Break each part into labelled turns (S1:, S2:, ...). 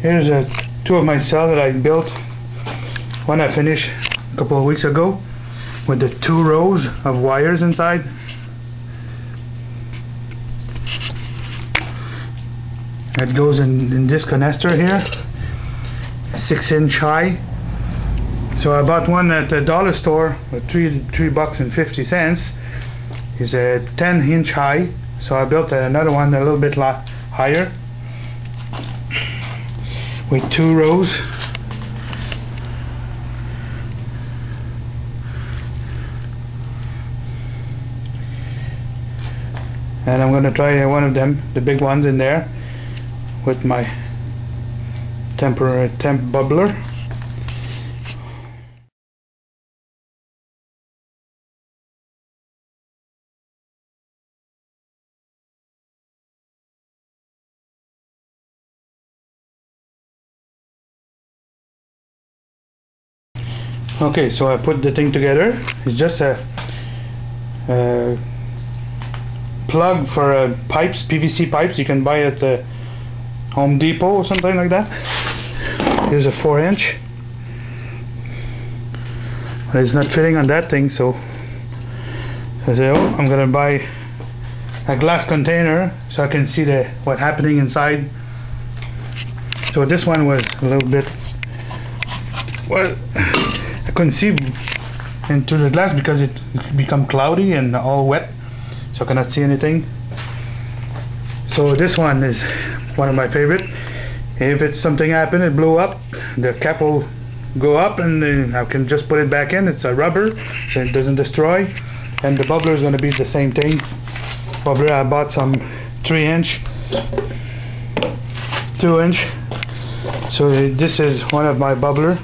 S1: Here's uh, two of my cells that I built. One I finished a couple of weeks ago with the two rows of wires inside. It goes in, in this canister here, six inch high. So I bought one at the dollar store for three three bucks and fifty cents. It's a 10 inch high, so I built another one a little bit higher with two rows. And I'm gonna try one of them, the big ones in there, with my temporary temp bubbler. Okay, so I put the thing together. It's just a, a plug for uh, pipes, PVC pipes you can buy at the Home Depot or something like that. Here's a 4 inch. But it's not fitting on that thing, so I say, oh, I'm gonna buy a glass container so I can see the what happening inside. So this one was a little bit well I couldn't see into the glass because it become cloudy and all wet so I cannot see anything. So this one is one of my favorite. If it's something happened it blew up the cap will go up and then I can just put it back in. It's a rubber so it doesn't destroy. And the bubbler is going to be the same thing. Bubbler I bought some 3 inch 2 inch. So this is one of my bubbler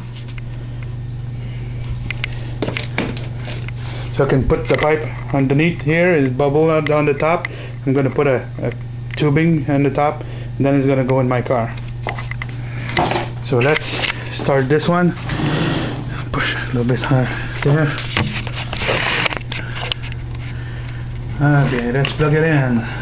S1: so I can put the pipe underneath here. is bubble on the top. I'm gonna put a, a tubing on the top and then it's gonna go in my car. So let's start this one. Push a little bit higher. There. Ah, okay let's plug it in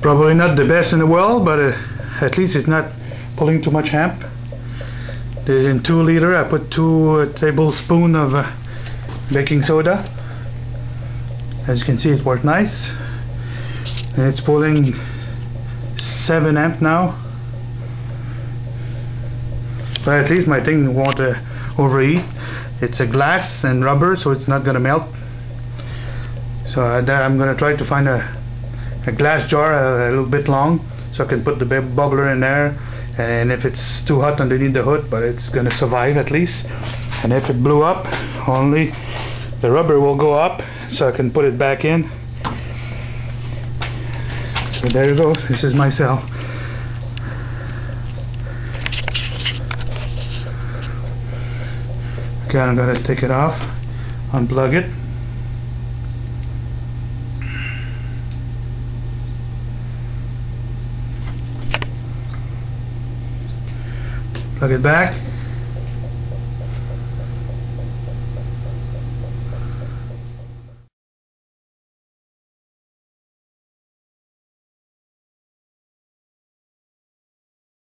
S1: Probably not the best in the world, but uh, at least it's not pulling too much amp. This is in 2 liter, I put 2 uh, tablespoon of uh, baking soda. As you can see it worked nice. And it's pulling 7 amp now. But at least my thing won't uh, overheat. It's a glass and rubber so it's not gonna melt. So uh, I'm gonna try to find a a glass jar a, a, little bit long so I can put the bubbler in there. And if it's too hot underneath the hood but it's gonna survive at least. And if it blew up only the rubber will go up so I can put it back in. So there you go. This is my cell. Okay I'm gonna take it off unplug it plug it back